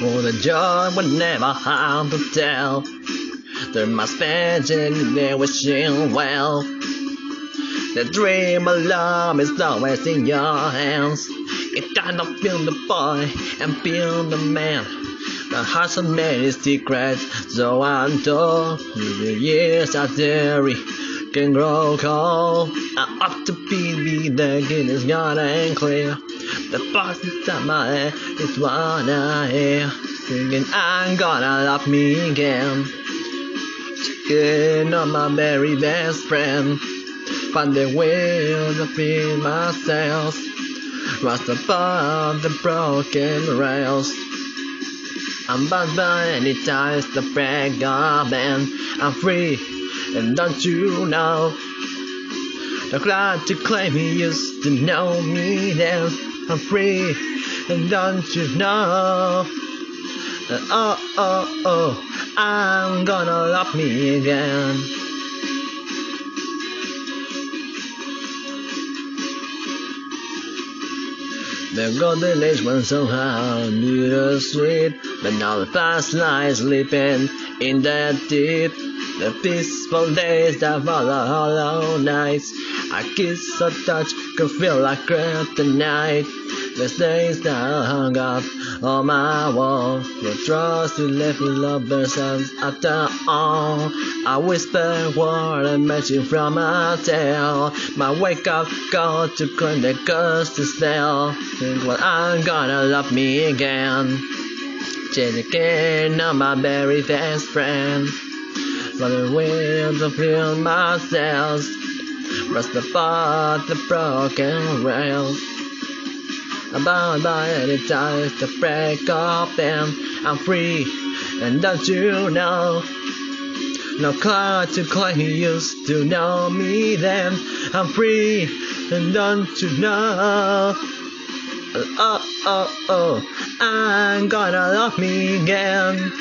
Oh, the joy would never have to tell. There must be in there wishing well. The dream of love is always in your hands. It does not feel the boy and feel the man. The hearts of many secrets, so untold. The years are dreary, can grow cold. I up to be the again is gone and clear. The thoughts inside my head is what I hear. Singing, I'm gonna love me again. Checking on my very best friend. Find the will to feed myself. Rise above the broken rails. I'm bound by any ties to break up and I'm free. And don't you know? The glad to claim he used to know me then. I'm free. And don't you know? Uh, oh, oh, oh, I'm gonna love me again. The golden age went somehow bittersweet, but now the past lies sleeping in the deep. The peaceful days that follow hollow nights. A kiss, a touch could feel like kryptonite. The days that hung up on my wall. Your trust you left with lovers after all. I whisper word and mention from a tale. My wake up call to claim the ghost to spell. Think what I'm gonna love me again. Change again, I'm my very best friend. But the will to feel myself. Rest apart the broken rails. About by any ties to break up and I'm free. And don't you know? No cloud to claim you used to know me then. I'm free. And don't you know? Oh, oh, oh, I'm gonna love me again.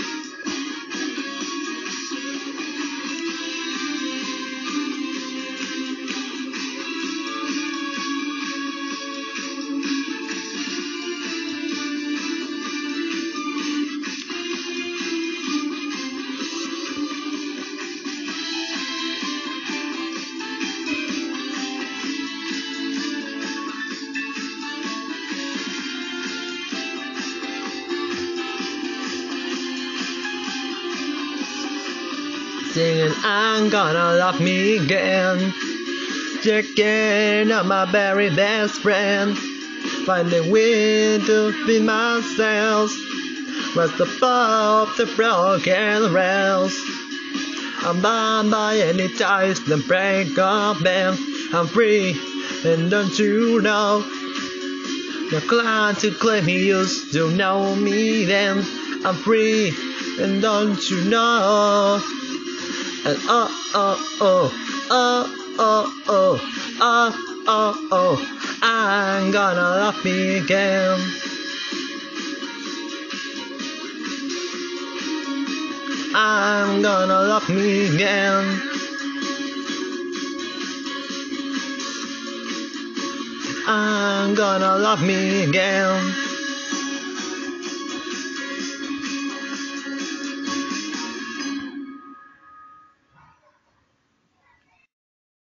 Singing, I'm gonna love me again. Checking on my very best friend. Find Finding way to be myself. Rest above the broken rails. I'm bound by any ties that break up man. I'm free. And don't you know? You're glad to claim he used to know me then. I'm free. And don't you know? And oh, oh, oh, oh, oh, oh, oh, oh, oh, I'm gonna love me again. I'm gonna love me again. I'm gonna love me again.